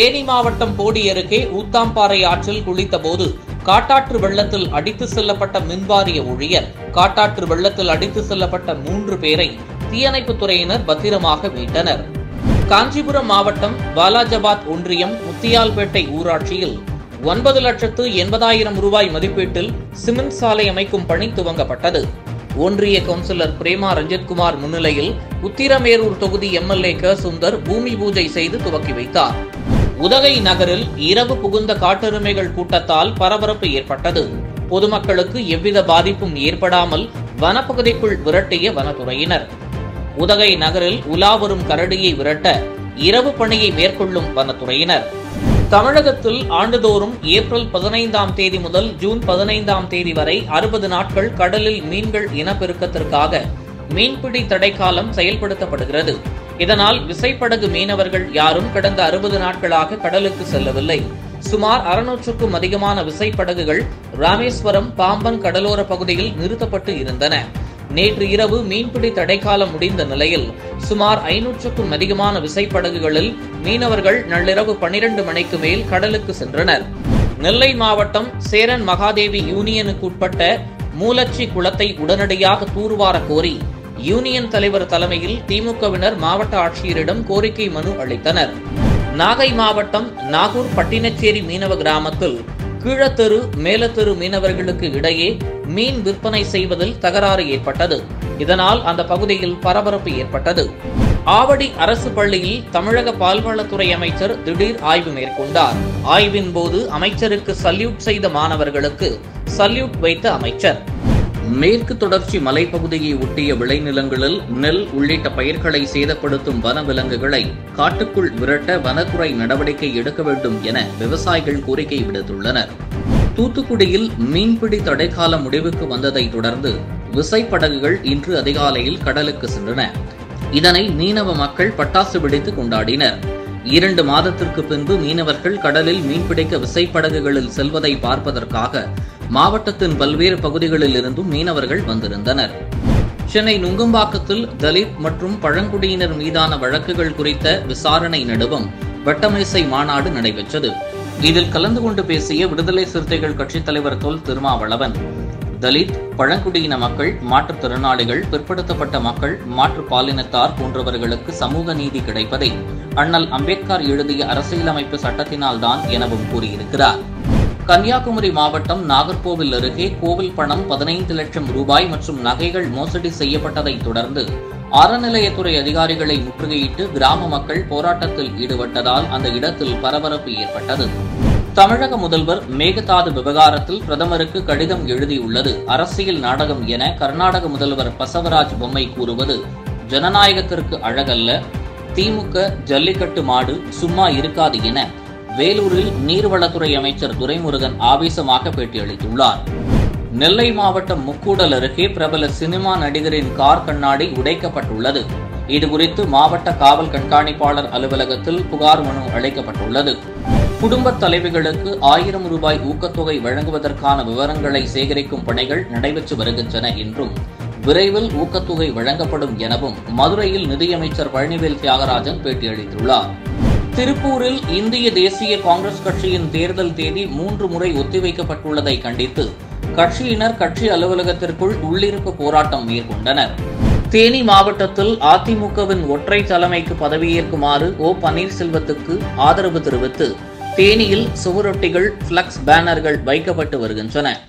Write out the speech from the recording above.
தேனி மாவட்டம் போடி அருகே ஊத்தாம்பாறை ஆற்றில் குளித்தபோது காட்டாற்று வெள்ளத்தில் அடித்து செல்லப்பட்ட மின்வாரிய ஊழியர் காட்டாற்று வெள்ளத்தில் அடித்து செல்லப்பட்ட மூன்று பேரை தீயணைப்புத் துறையினர் பத்திரமாக மீட்டனர். காஞ்சிபுரம் மாவட்டம் பாலாஜாபாத் ஒன்றியம் முத்தியால்பேட்டை ஊராட்சியில் ஒன்பது லட்சத்து எண்பதாயிரம் ரூபாய் மதிப்பீட்டில் சிமெண்ட் சாலை அமைக்கும் பணி துவங்கப்பட்டது. ஒன்றிய கவுன்சிலர் பிரேமா ரஞ்சித்குமார் முன்னிலையில் உத்திரமேரூர் தொகுதி எம்எல்ஏ க. சுந்தர் பூமி பூஜை செய்து துவக்கி வைத்தார். உதகை நகரில் இரவு புகுந்த காட்டெருமைகள் கூட்டத்தால் பரபரப்பு ஏற்பட்டது. பொதுமக்களுக்கு எவ்வித பாதிப்பும் ஏற்படாமல் வனப்பகுதிக்குள் விரட்டிய வனத்துறையினர். உதகை நகரில் உலாவரும் கரடியை விரட்ட இரவு பணியை மேற்கொள்ளும் வனத்துறையினர். தமிழகத்தில் ஆண்டுதோறும் ஏப்ரல் பதினைந்தாம் தேதி முதல் ஜூன் பதினைந்தாம் தேதி வரை அறுபது நாட்கள் கடலில் மீன்கள் இனப்பெருக்கத்திற்காக மீன்பிடி தடைக்காலம் செயல்படுத்தப்படுகிறது. இதனால் விசைப்படகு மீனவர்கள் யாரும் கடந்த அறுபது நாட்களாக கடலுக்கு செல்லவில்லை. சுமார் அறுநூற்றுக்கும் அதிகமான விசைப்படகுகள் ராமேஸ்வரம் பாம்பன் கடலோர பகுதியில் நிறுத்தப்பட்டு இருந்தன. நேற்று இரவு மீன்பிடி தடைக்காலம் முடிந்த நிலையில் சுமார் ஐநூற்றுக்கும் அதிகமான விசைப்படகுகளில் மீனவர்கள் நள்ளிரவு பனிரெண்டு மணிக்கு மேல் கடலுக்கு சென்றனர். நெல்லை மாவட்டம் சேரன் மகாதேவி யூனியனுக்கு உட்பட்ட மூலச்சி குளத்தை உடனடியாக தூர்வார கோரி யூனியன் தலைவர் தலைமையில் திமுகவினர் மாவட்ட ஆட்சியரிடம் கோரிக்கை மனு அளித்தனர். நாகை மாவட்டம் நாகூர் பட்டினச்சேரி மீனவ கிராமத்தில் கீழத்தெரு மேலத்தெரு மீனவர்களுக்கு இடையே மீன் விற்பனை செய்வதில் தகராறு ஏற்பட்டது. இதனால் அந்த பகுதியில் பரபரப்பு ஏற்பட்டது. ஆவடி அரசு பள்ளியில் தமிழக பால்வளத்துறை அமைச்சர் திடீர் ஆய்வு மேற்கொண்டார். ஆய்வின் போது அமைச்சருக்கு சல்யூட் செய்த மாணவர்களுக்கு சல்யூட் வைத்த அமைச்சர். மேற்கு தொடர்ச்சி மலைப்பகுதியை ஒட்டிய விளைநிலங்களில் நெல் உள்ளிட்ட பயிர்களை சேதப்படுத்தும் வனவிலங்குகளை காட்டுக்குள் விரட்ட வனத்துறை நடவடிக்கை எடுக்க வேண்டும் என விவசாயிகள் கோரிக்கை விடுத்துள்ளனர். தூத்துக்குடியில் மீன்பிடி தடைக்கால முடிவுக்கு வந்ததை தொடர்ந்து விசைப்படகுகள் இன்று அதிகாலையில் கடலுக்கு சென்றன. இதனை மீனவ மக்கள் பட்டாசு வெடித்து கொண்டாடினர். இரண்டு மாதத்திற்கு பின்பு மீனவர்கள் கடலில் மீன்பிடிக்க விசைப்படகுகளில் செல்வதை பார்ப்பதற்காக மாவட்டத்தின் பல்வேறு பகுதிகளில் இருந்தும் மீனவர்கள் வந்திருந்தனர். சென்னை நுங்கம்பாக்கத்தில் தலித் மற்றும் பழங்குடியினர் மீதான வழக்குகள் குறித்த விசாரணை நடுவம் வட்டமேசை மாநாடு நடைபெற்றது. இதில் கலந்து கொண்டு பேசிய விடுதலை சிறுத்தைகள் கட்சித் தலைவர் தொல் திருமாவளவன் தலித் பழங்குடியின மக்கள் மாற்றுத்திறனாளிகள் பிற்படுத்தப்பட்ட மக்கள் மாற்று பாலினத்தார் போன்றவர்களுக்கு சமூக நீதி கிடைப்பதை அண்ணல் அம்பேத்கர் எழுதிய அரசியலமைப்பு சட்டத்தினால்தான் எனவும் கூறியிருக்கிறார். கன்னியாகுமரி மாவட்டம் நாகர்கோவில் அருகே கோவில் பணம் பதினைந்து லட்சம் ரூபாய் மற்றும் நகைகள் மோசடி செய்யப்பட்டதை தொடர்ந்து அறநிலையத்துறை அதிகாரிகளை முற்றுகையிட்டு கிராம மக்கள் போராட்டத்தில் ஈடுபட்டதால் அந்த இடத்தில் பரபரப்பு ஏற்பட்டது. தமிழக முதல்வர் மேகதாது விவகாரத்தில் பிரதமருக்கு கடிதம் எழுதியுள்ளது. அரசியல் நாடகம் என கர்நாடக முதல்வர் பசவராஜ் பொம்மை கூறுவது ஜனநாயகத்திற்கு அழகல்ல. திமுக ஜல்லிக்கட்டு மாடு சும்மா இருக்காது என வேலூரில் நீர்வளத்துறை அமைச்சர் துரைமுருகன் ஆவேசமாக பேட்டியளித்துள்ளார். நெல்லை மாவட்டம் முக்கூடல் அருகே பிரபல சினிமா நடிகரின் கார் கண்ணாடி உடைக்கப்பட்டுள்ளது. இதுகுறித்து மாவட்ட காவல் கண்காணிப்பாளர் அலுவலகத்தில் புகார் மனு அளிக்கப்பட்டுள்ளது. குடும்பத் தலைவிகளுக்கு ஆயிரம் ரூபாய் ஊக்கத்தொகை வழங்குவதற்கான விவரங்களை சேகரிக்கும் பணிகள் நடைபெற்று வருகின்றன என்றும் விரைவில் ஊக்கத்தொகை வழங்கப்படும் எனவும் மதுரையில் நிதியமைச்சர் பழனிவேல் தியாகராஜன் பேட்டியளித்துள்ளார். திருப்பூரில் இந்திய தேசிய காங்கிரஸ் கட்சியின் தேர்தல் தேதி மூன்று முறை ஒத்திவைக்கப்பட்டுள்ளதை கண்டித்து கட்சியினர் கட்சி அலுவலகத்திற்குள் உள்ளிருப்பு போராட்டம் மேற்கொண்டனர். தேனி மாவட்டத்தில் அதிமுகவின் ஒற்றை தலைமைக்கு பதவியேற்குமாறு ஓ பன்னீர்செல்வத்துக்கு ஆதரவு தெரிவித்து தேனியில் சுவரொட்டிகள் பிளக்ஸ் பேனர்கள் வைக்கப்பட்டு வருகின்றன.